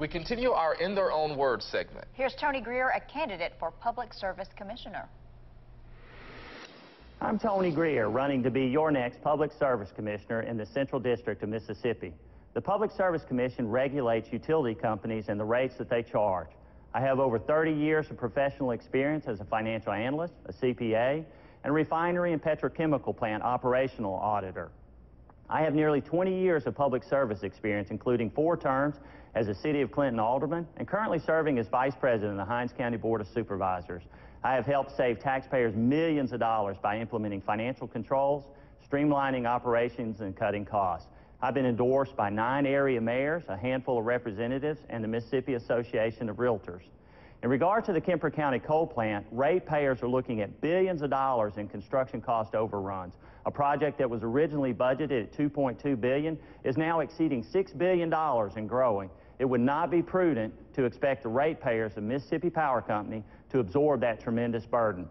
We continue our In Their Own Words segment. Here's Tony Greer, a candidate for Public Service Commissioner. I'm Tony Greer, running to be your next Public Service Commissioner in the Central District of Mississippi. The Public Service Commission regulates utility companies and the rates that they charge. I have over 30 years of professional experience as a financial analyst, a CPA, and refinery and petrochemical plant operational auditor. I have nearly 20 years of public service experience, including four terms as a City of Clinton alderman and currently serving as Vice President of the Hinds County Board of Supervisors. I have helped save taxpayers millions of dollars by implementing financial controls, streamlining operations, and cutting costs. I've been endorsed by nine area mayors, a handful of representatives, and the Mississippi Association of Realtors. In regard to the Kemper County coal plant, ratepayers are looking at billions of dollars in construction cost overruns. A project that was originally budgeted at 2.2 billion is now exceeding $6 billion and growing. It would not be prudent to expect the ratepayers of Mississippi Power Company to absorb that tremendous burden.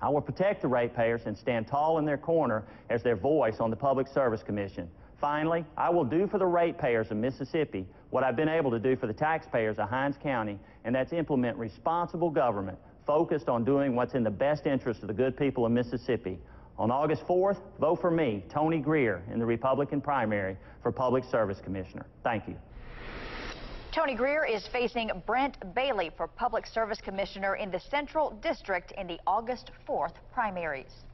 I will protect the ratepayers and stand tall in their corner as their voice on the Public Service Commission. Finally, I will do for the ratepayers of Mississippi what I've been able to do for the taxpayers of Hinds County, and that's implement responsible government focused on doing what's in the best interest of the good people of Mississippi. On August 4th, vote for me, Tony Greer, in the Republican primary for Public Service Commissioner. Thank you. Tony Greer is facing Brent Bailey for Public Service Commissioner in the Central District in the August 4th primaries.